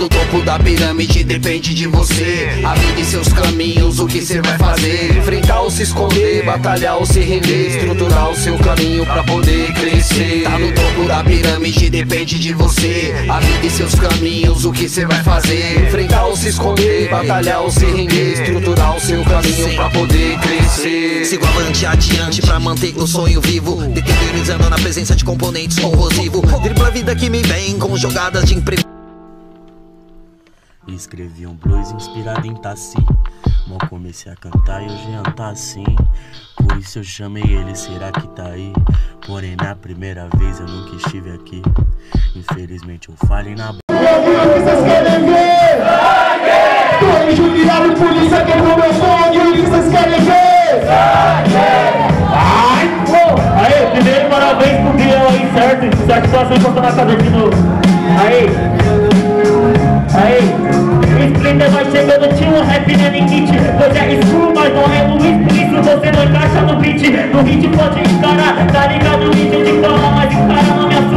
no topo da pirâmide depende de você. Avine seus caminhos, o que você vai fazer? Enfrentar ou se esconder, batalhar ou se render. Estruturar o seu caminho pra poder crescer. Tá no topo da pirâmide depende de você. Avine seus caminhos, o que você vai fazer? Enfrentar ou se esconder, batalhar ou se render. Estruturar o seu caminho pra poder crescer. Sigo avante adiante pra manter o sonho vivo. Determinizando na presença de componentes corrosivos Dribla a vida que me vem com jogadas de imprevisto e escrevi um blues inspirado em Tassi. Mal comecei a cantar e hoje não tá assim. Por isso eu chamei ele, será que tá aí? Porém, na primeira vez eu nunca estive aqui. Infelizmente eu falei na boca. vocês querem ver? Tô injuriado, polícia quebrou meu sonho. O que vocês querem ver? Ai, pô! Aí, primeiro parabéns pro Guilherme aí, certo? Certo, só sem botar na cabeça de novo. Aí. Aí, Splinter vai chegando, tinha um rap na limite Hoje é escuro, mas não é Luiz, por isso você não encaixa no beat No hit pode encarar, tá ligado? O vídeo de calma, mas encara minha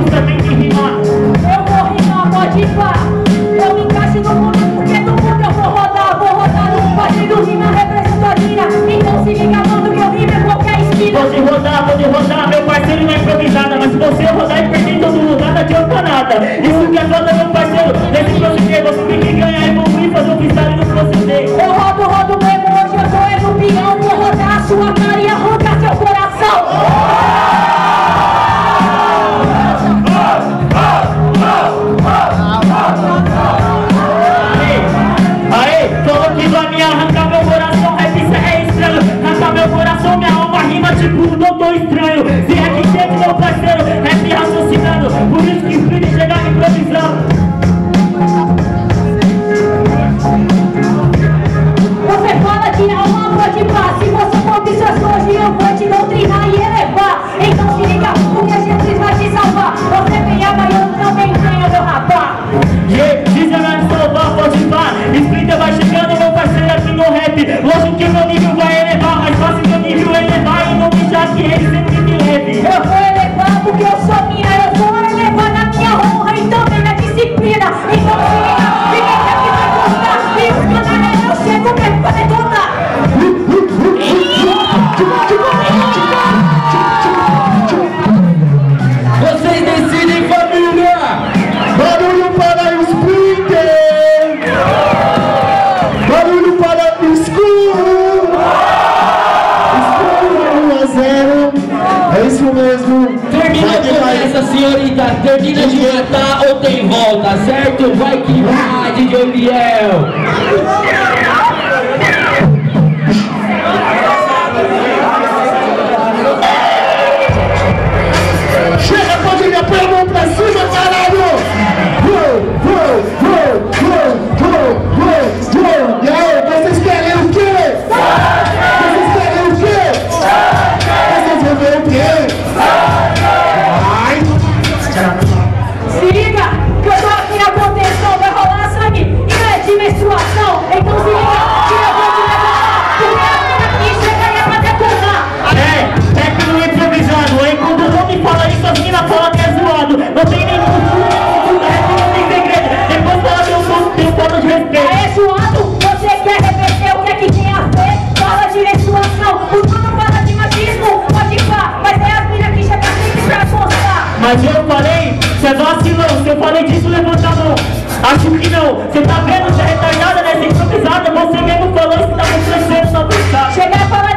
meu coração, minha alma rima tipo não tô estranho. Se é que teve meu parceiro, é me raciocinando. Por isso que o imprime chegar improvisando Senhorita termina de cantar ou tem volta, certo? Vai que vai, DJ Biel. Mas eu falei, você vacilou, se eu falei disso, levanta a mão. Acho que não, você tá vendo, você é retardada, né? Você é improvisada, você mesmo falou, você tá me crescendo na pensar. Chegar falar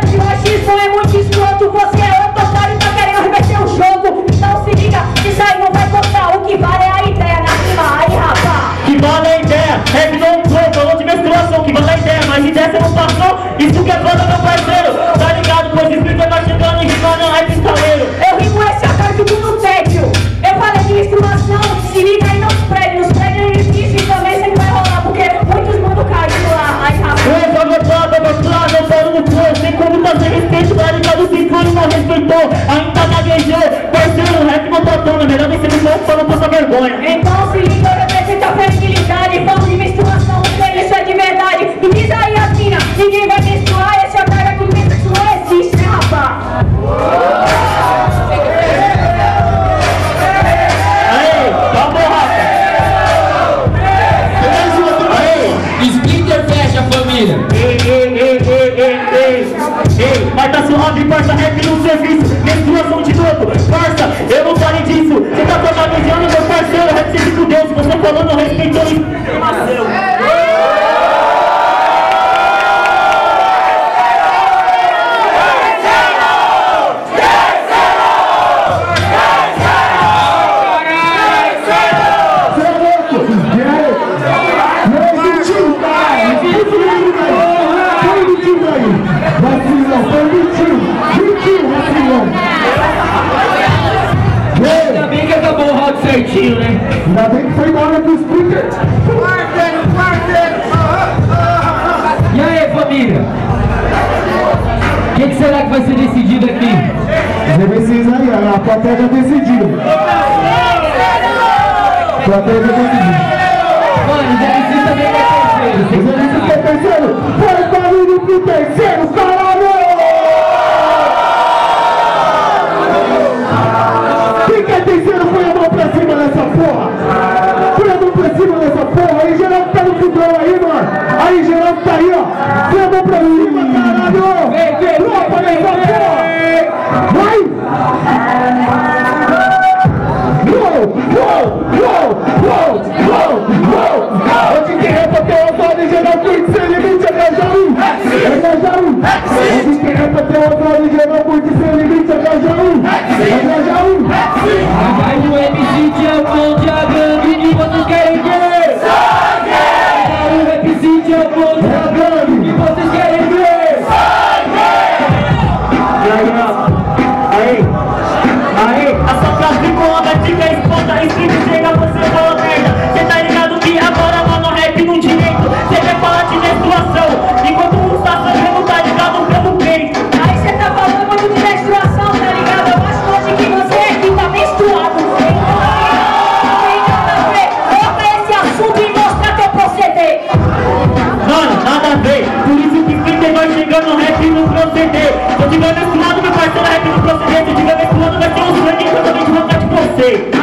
parabéns. Ei, marcação abre porta, rap no serviço, menstruação de novo, parça, eu não falei disso. Você tá planejando meu parceiro, rap sempre com Deus, você falando, respeitou isso. Marcelo. hora do speaker. Quarten, quarten. E aí, família? O que, que, será que vai ser decidido aqui? Você precisa aí, a plateia já decidiu. Plateia já decidiu. Mano, o Zé também vai terceiro. Terceiro. Eu entender. Tô te mandando esse lado, meu parceiro, rap no procedente. Te mandando esse lado, daqui é um sangue que eu também de vontade de você.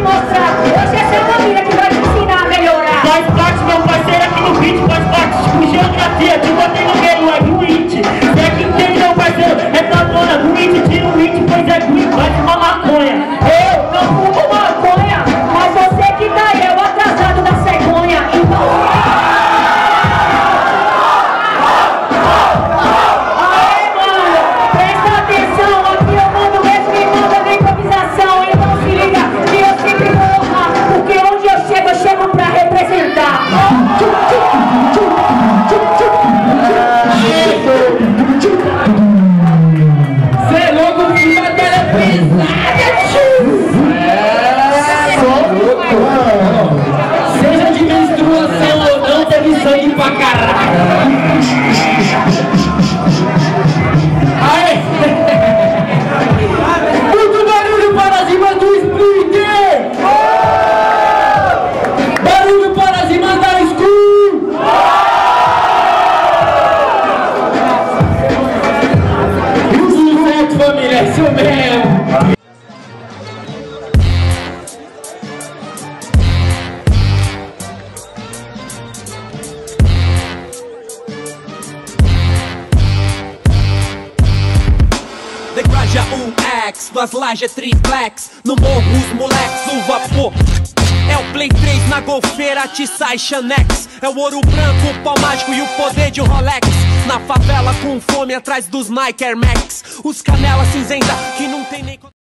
mostrar. Hoje é sua família que vai te ensinar a melhorar. Faz parte, meu parceiro, aqui no vídeo, faz parte com geografia, de roteiro. duas lajes, três blacks. No morro, os moleques, o vapor. É o Play 3 na golfeira, te sai Xanex. É o ouro branco, o pau mágico e o poder de um Rolex. Na favela com fome atrás dos Nike Air Max. Os canela cinzenta que não tem nem.